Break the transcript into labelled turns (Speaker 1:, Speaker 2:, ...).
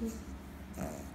Speaker 1: Mm-hmm.